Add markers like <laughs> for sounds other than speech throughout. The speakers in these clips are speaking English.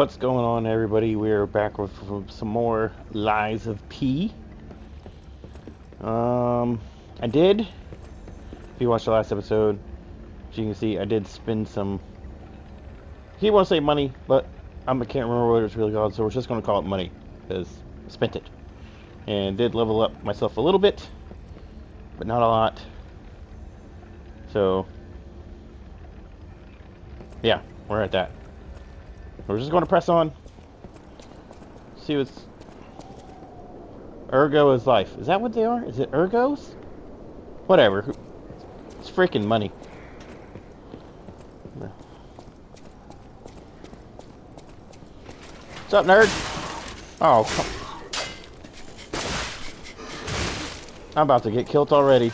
What's going on, everybody? We're back with, some more Lies of P. Um, I did. If you watched the last episode, as you can see, I did spend some. He won't say money, but I can't remember what it's really called, so we're just going to call it money because I spent it, and did level up myself a little bit, but not a lot. So, yeah, we're at that. We're just going to press on. See what's... Ergo is life. Is that what they are? Is it ergos? Whatever. It's freaking money. What's up, nerd? Oh. I'm about to get killed already.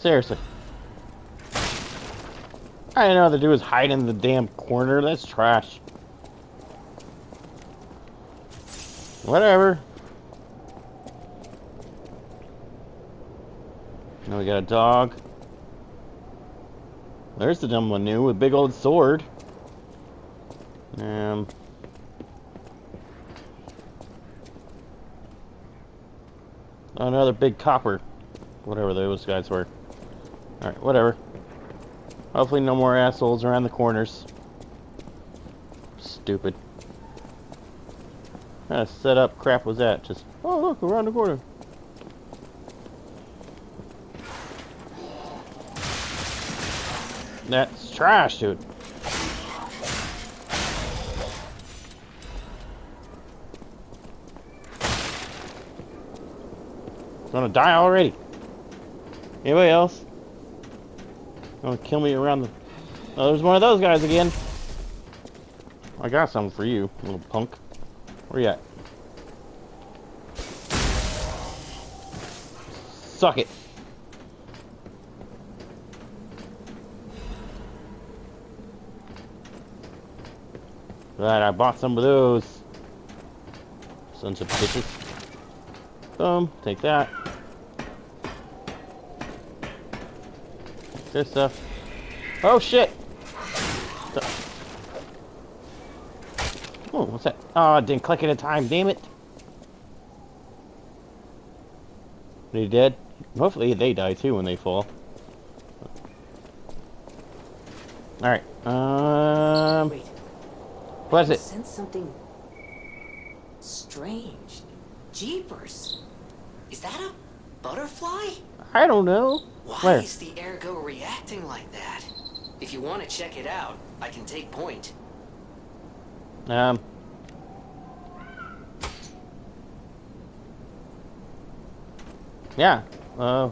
Seriously. I didn't know what to do is hide in the damn corner. That's trash. Whatever. Now we got a dog. There's the dumb one new with big old sword. Um. Another big copper. Whatever those guys were. Alright, whatever. Hopefully no more assholes around the corners. Stupid. What kind of setup crap was that? Just, oh look, around the corner. That's trash, dude. Gonna die already. Anybody else? Gonna kill me around the... Oh, there's one of those guys again. I got something for you, little punk. Where you at? Suck it. Right, I bought some of those. Sons of bitches. Boom, take that. This stuff. Oh shit! Oh, what's that? Oh, I didn't click at a time, damn it! Are you dead? Hopefully they die too when they fall. Alright, um... Wait. What is I it? sense something strange. Jeepers. Is that a butterfly? I don't know. Why Where? is the ergo reacting like that? If you want to check it out, I can take point. Um... Yeah, uh...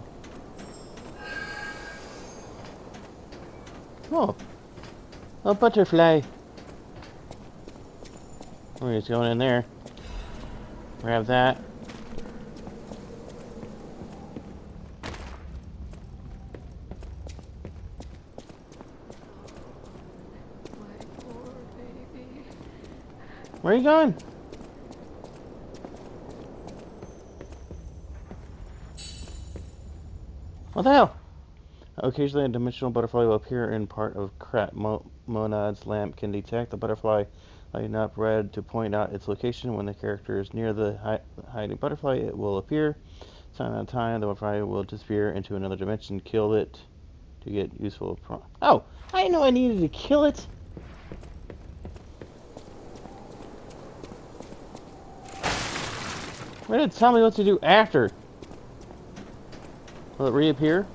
Oh. A butterfly. We're just going in there. Grab that. My poor baby. Where are you going? What the hell? Occasionally, a dimensional butterfly will appear in part of Krat Mo Monad's lamp. Can detect the butterfly lighting up red to point out its location. When the character is near the hi hiding butterfly, it will appear. Time on time, the butterfly will disappear into another dimension. Kill it to get useful. Oh, I know I needed to kill it. Why did it tell me what to do after? Will it reappear?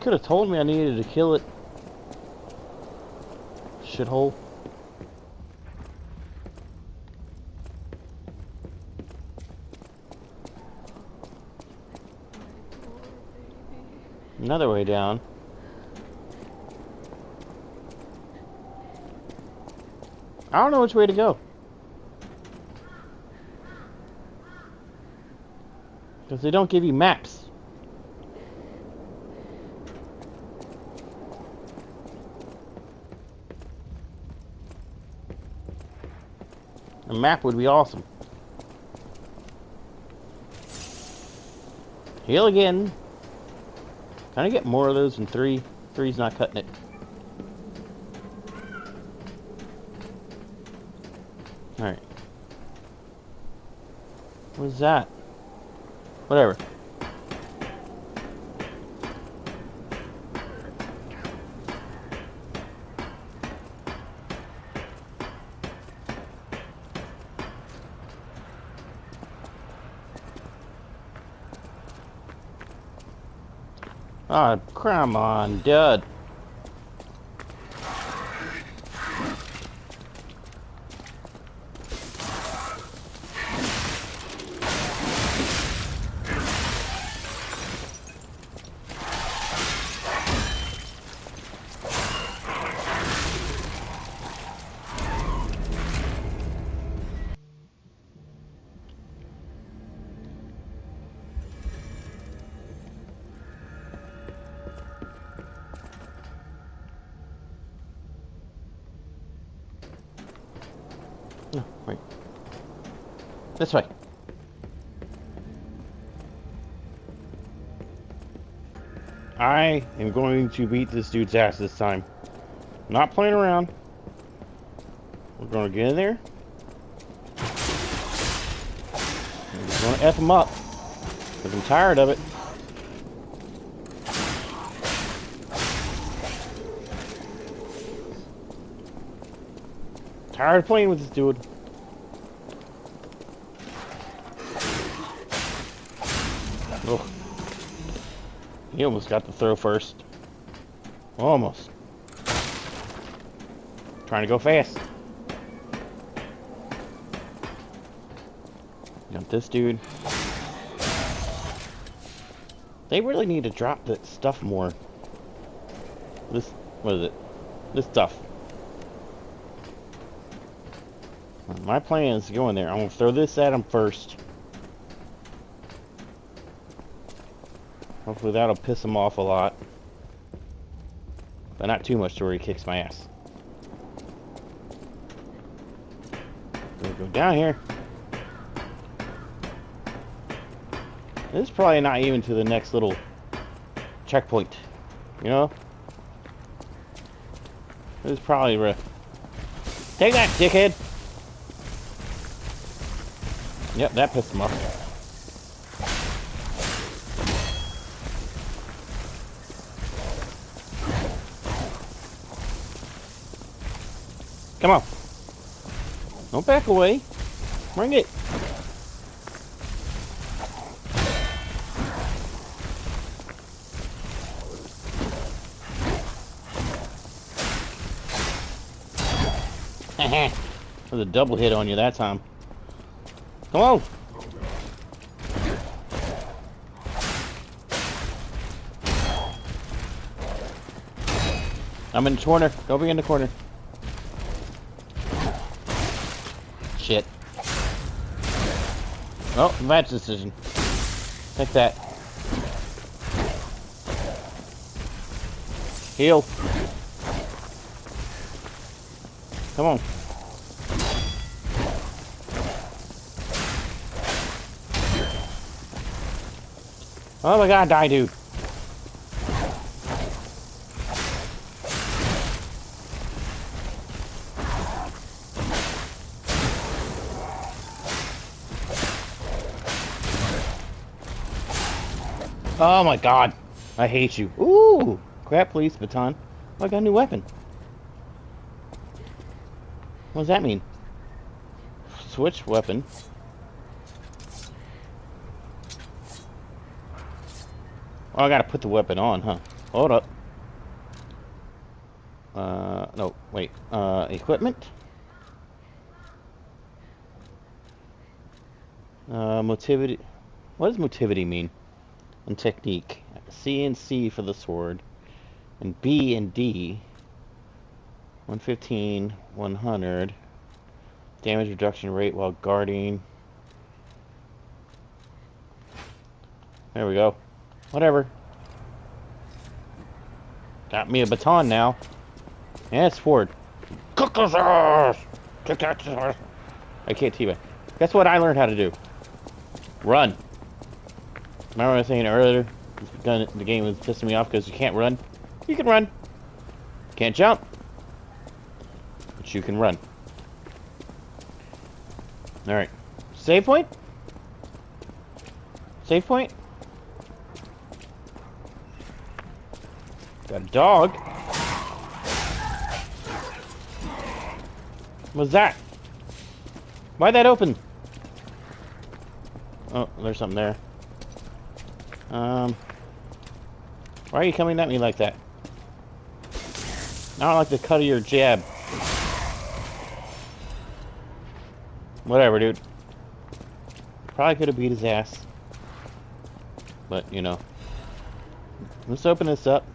Could have told me I needed to kill it. Shithole. Another way down. I don't know which way to go. Because they don't give you maps. A map would be awesome. Heal again. Can I get more of those in three? Three's not cutting it. Alright. What's that? Whatever. Oh, come on, dude. Am going to beat this dude's ass this time. Not playing around. We're going to get in there. We're going to F him up. Because I'm tired of it. Tired of playing with this dude. He almost got the throw first. Almost. Trying to go fast. Got this dude. They really need to drop that stuff more. This, what is it? This stuff. My plan is to go in there. I'm going to throw this at him first. Hopefully that'll piss him off a lot. But not too much to where he kicks my ass. Gonna go down here. This is probably not even to the next little checkpoint. You know? This is probably... Re Take that, dickhead! Yep, that pissed him off. Come on. Don't back away. Bring it. <laughs> There's a double hit on you that time. Come on. I'm in the corner. Don't be in the corner. Shit. Oh, match decision. Take that. Heal. Come on. Oh my god, die dude. Oh my god. I hate you. Ooh! Crap, police baton. Oh, I got a new weapon. What does that mean? Switch weapon. Oh, I gotta put the weapon on, huh? Hold up. Uh, no, wait. Uh, equipment? Uh, motivity. What does motivity mean? And technique. C and C for the sword. And B and D. 115, 100. Damage reduction rate while guarding. There we go. Whatever. Got me a baton now. Yeah, it's ass! I can't teabag. Guess what I learned how to do? Run. Remember I was saying earlier? The game was pissing me off because you can't run. You can run. Can't jump. But you can run. Alright. Save point? Save point? Got a dog. What's that? Why'd that open? Oh, there's something there. Um, why are you coming at me like that? I don't like the cut of your jab. Whatever, dude. Probably could have beat his ass. But, you know. Let's open this up.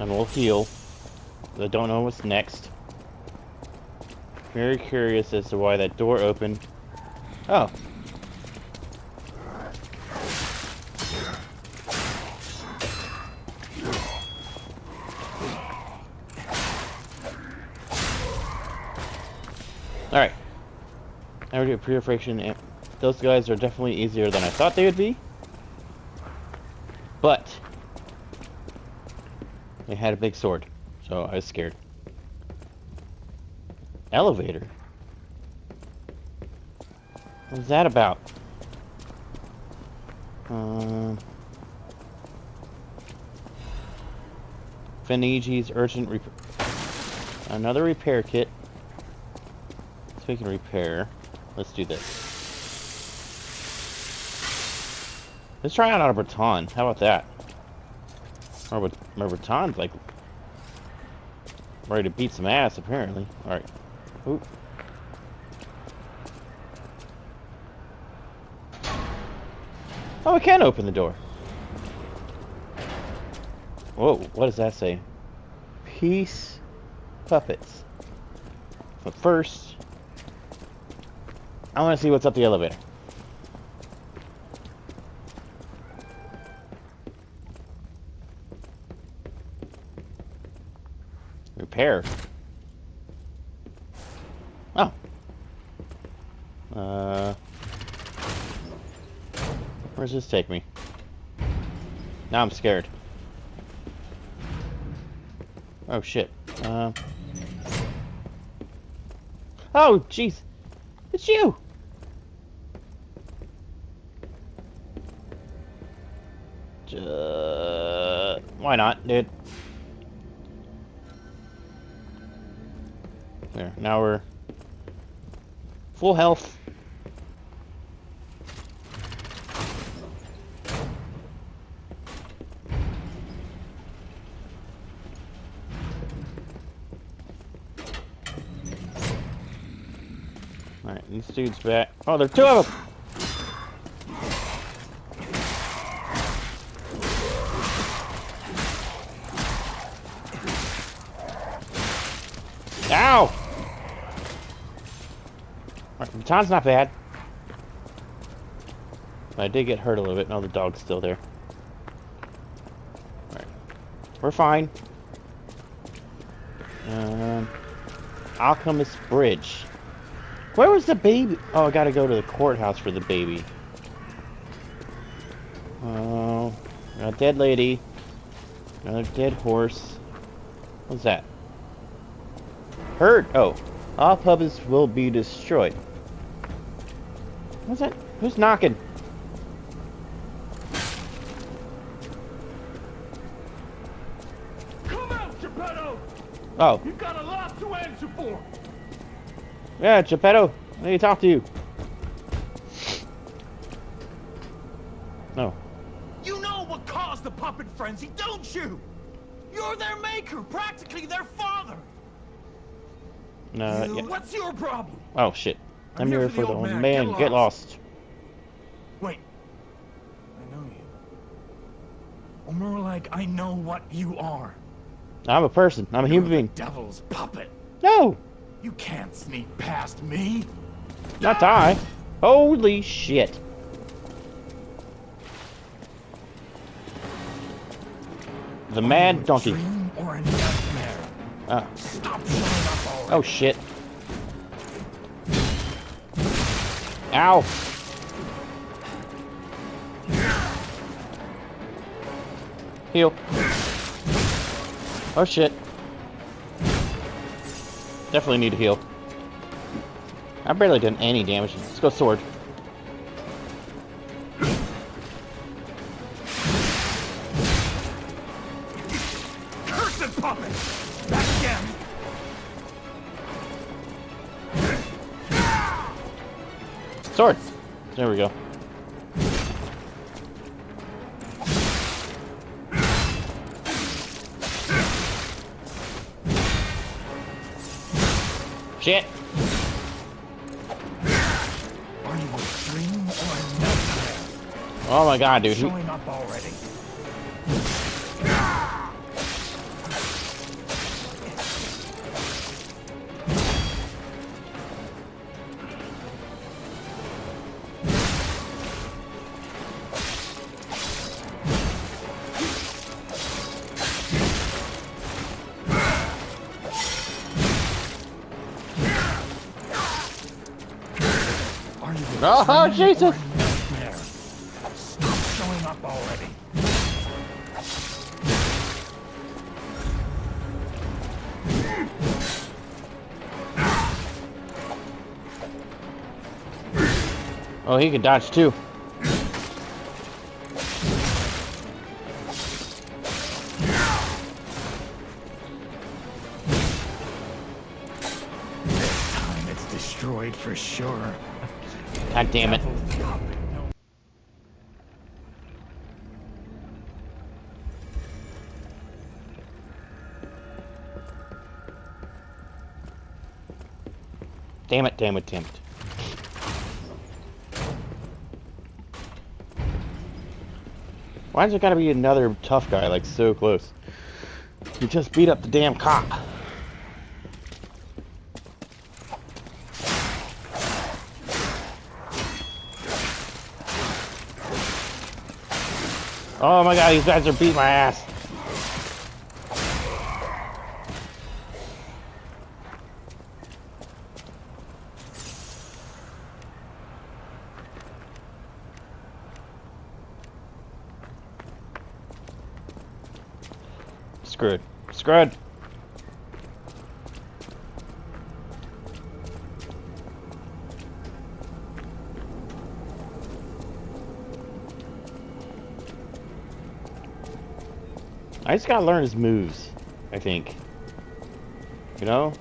And we'll heal. I don't know what's next. Very curious as to why that door opened. Oh. Alright. Now we do purification. Those guys are definitely easier than I thought they would be. But they had a big sword, so I was scared. Elevator? What's that about? Um, Finigi's urgent another repair kit. So we can repair. Let's do this. Let's try out our baton. How about that? Our, our baton's like ready to beat some ass, apparently. Alright. Ooh. Oh, we can open the door. Whoa, what does that say? Peace puppets. But first, I want to see what's up the elevator. Repair. Oh. Uh. Where does this take me? Now I'm scared. Oh shit. Uh. Oh jeez. It's you. Uh, why not, dude? There. Now we're full health. These dudes back. Oh, there are two of them! Ow! Alright, baton's not bad. I did get hurt a little bit. No, the dog's still there. Alright. We're fine. Um, Alchemist Bridge. Where was the baby? Oh, I gotta go to the courthouse for the baby. Oh, a dead lady. Another dead horse. What's that? Hurt. Oh, all puppets will be destroyed. What's that? Who's knocking? Come out, Geppetto! Oh, You've got a lot to answer for! Yeah, Geppetto. I need to talk to you. No. You know what caused the puppet frenzy, don't you? You're their maker, practically their father! No. You- Yeah. What's your problem? Oh shit. I'm, here, for the old man. Get Get lost. Wait. I know you. Or more like, I know what you are. I'm a person. I'm a human being. devil's puppet. No, You can't sneak past me. not I. Holy shit. The mad Are donkey. Or a nightmare? Ah. Stop up. Oh shit. Ow. Heal. Oh shit. Definitely need to heal. I've barely done any damage. Let's go sword. Puppet! Again! Sword. There we go. Shit. Are you a dream or a nightmare? Oh my god, dude. Jesus. or a nightmare? Stop showing up already. Oh, he can dodge too. This time it's destroyed for sure. God damn it. Damn it, damn it, damn it. Why's there gotta be another tough guy, like, so close? You just beat up the damn cop. Oh my god, these guys are beating my ass. Screwed. Screwed. I just gotta learn his moves, I think. You know?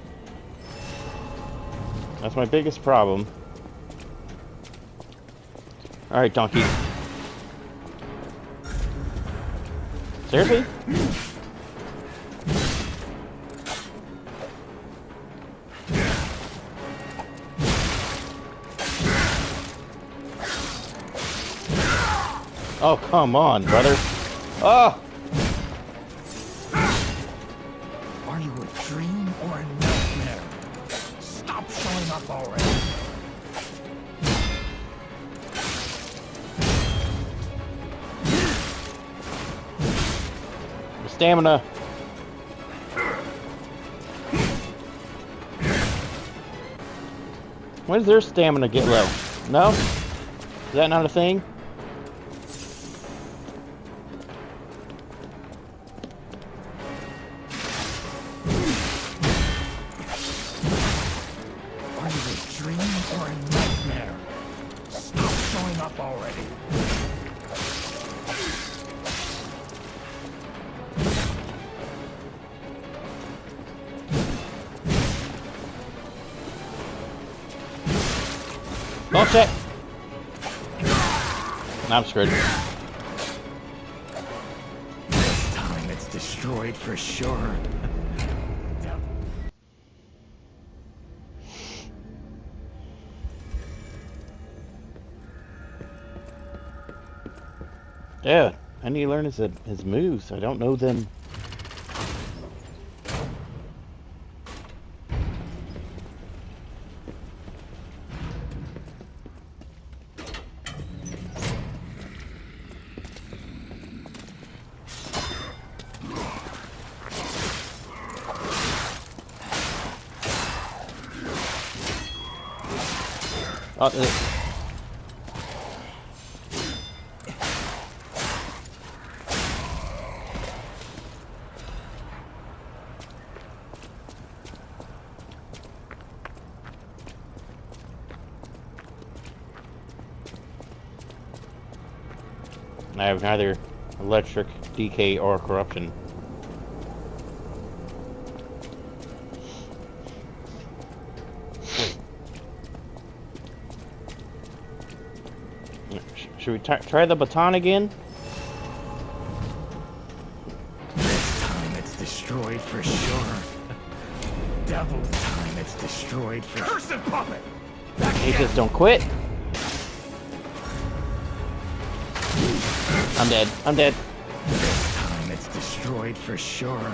That's my biggest problem. Alright, donkey. Seriously? Oh, come on, brother. Oh! Stamina. When does their stamina get low? No? Is that not a thing? Stop showing up already. Shit! I'm screwed. This time it's destroyed for sure. Yeah, I need to learn his his moves. I don't know them. Oh, uh, I have neither electric decay or corruption. Should we try try the baton again? This time it's destroyed for sure. <laughs> Double time it's destroyed for sure. Cursed puppet! He just don't quit. I'm dead. I'm dead. This time it's destroyed for sure.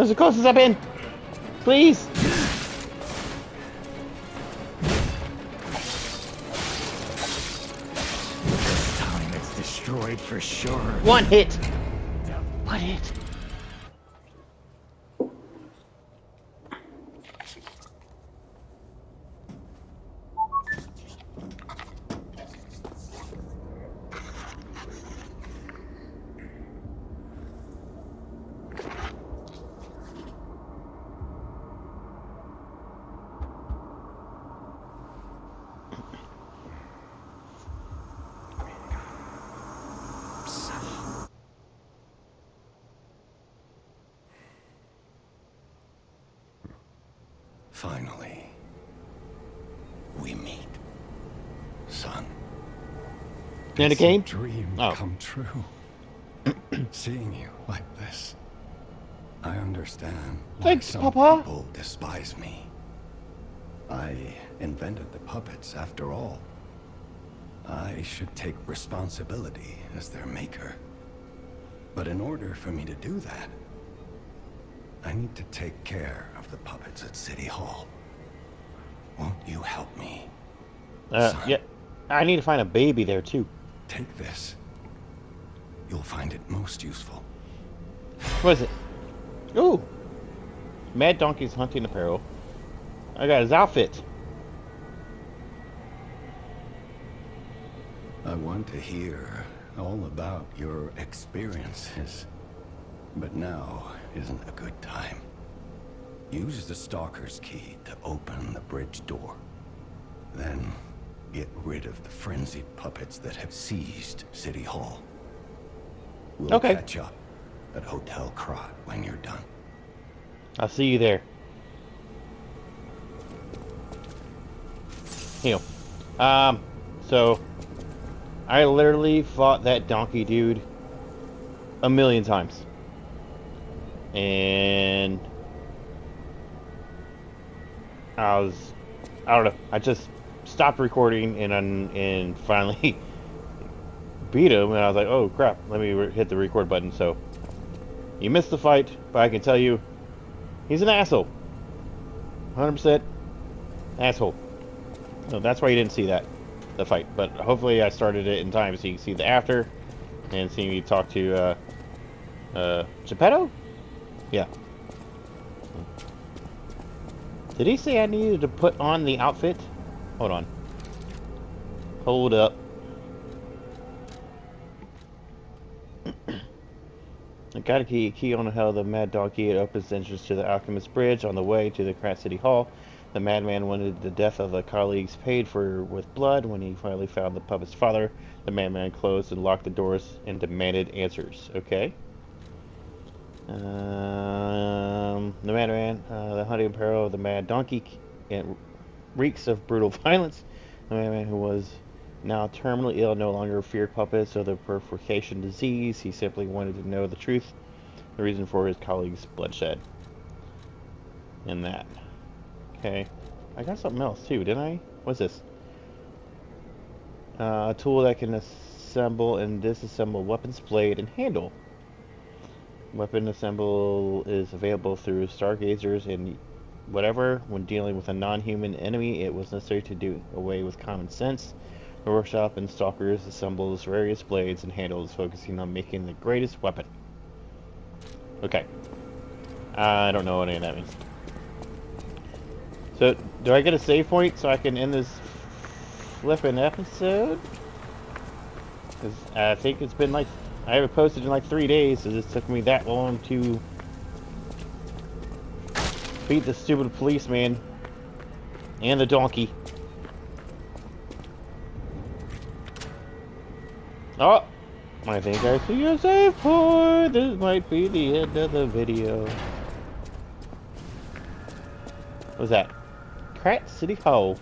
That's as close as I've been. Please. This time it's destroyed for sure. One hit. One hit. Finally, we meet. Son. In the a game? dream Oh. come true. <clears throat> Seeing you like this. I understand Thanks, some Papa. People despise me. I invented the puppets after all. I should take responsibility as their maker. But in order for me to do that, I need to take care of the puppets at City Hall. Won't you help me? Uh, Son. yeah. I need to find a baby there too. Take this. You'll find it most useful. What is it? Ooh. Mad Donkey's hunting apparel. I got his outfit. I want to hear all about your experiences. But now isn't a good time. Use the Stalker's key to open the bridge door. Then get rid of the frenzied puppets that have seized City Hall. We'll Okay. catch up at Hotel Krat when you're done. I'll see you there. Heal. Um, so I literally fought that donkey dude a million times. And I was I don't know, I just stopped recording and and <laughs> finally beat him and I was like, "Oh crap, let me hit the record button." So you missed the fight, but I can tell you He's an asshole. 100% asshole. So that's why you didn't see that, the fight. But hopefully I started it in time so you can see the after and see me talk to, uh, uh, Geppetto? Yeah. Did he say I needed to put on the outfit? Hold on. Hold up. <clears throat> I got a key, key on how the Mad Donkey. It opens the entrance to the Alchemist Bridge on the way to the Krat City Hall. The madman wanted the death of the colleagues paid for with blood. When he finally found the puppet's father, the madman closed and locked the doors and demanded answers. Okay. Um, the madman, uh, the hunting apparel of the Mad Donkey, reeks of brutal <laughs> violence. The madman who was now terminally ill, no longer feared puppets or the petrification disease. He simply wanted to know the truth, the reason for his colleagues' bloodshed. And that. Okay. I got something else too, didn't I? What's this? Uh, a tool that can assemble and disassemble weapons, blade, and handle. Weapon assemble is available through stargazers and whatever. When dealing with a non-human enemy, it was necessary to do away with common sense. The workshop and stalkers assembles various blades and handles, focusing on making the greatest weapon. Okay. I don't know what any of that means. So, do I get a save point so I can end this flipping episode? Because I think it's been like, I haven't posted in like three days, so this took me that long to beat the stupid policeman and the donkey. Oh! I think I see a save point! This might be the end of the video. What's that? Krat City Hall.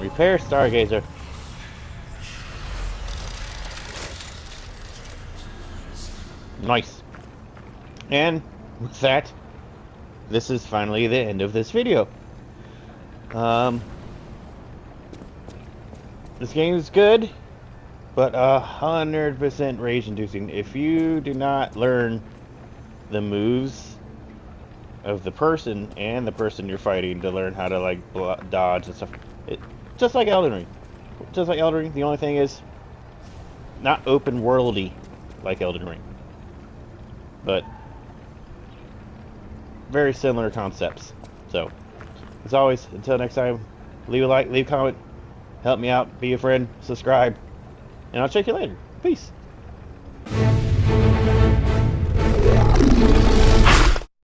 Repair Stargazer. Nice. And with that, this is finally the end of this video. Um, this game is good, but a hundred percent rage-inducing. If you do not learn the moves of the person and the person you're fighting to learn how to like dodge and stuff, it, just like Elden Ring, just like Elden Ring. The only thing is not open worldy like Elden Ring, but very similar concepts. So, as always, until next time, leave a like, leave a comment, help me out, be a friend, subscribe, and I'll check you later. Peace.